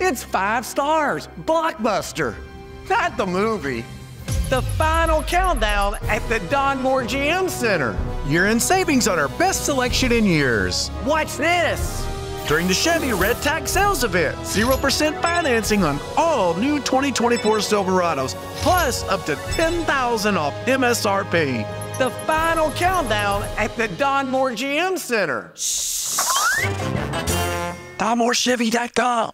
It's five stars. Blockbuster. Not the movie. The final countdown at the Don Moore GM Center. You're in savings on our best selection in years. Watch this. During the Chevy Red Tag Sales Event, 0% financing on all new 2024 Silverados, plus up to 10000 off MSRP. The final countdown at the Don Moore GM Center. DonMooreChevy.com.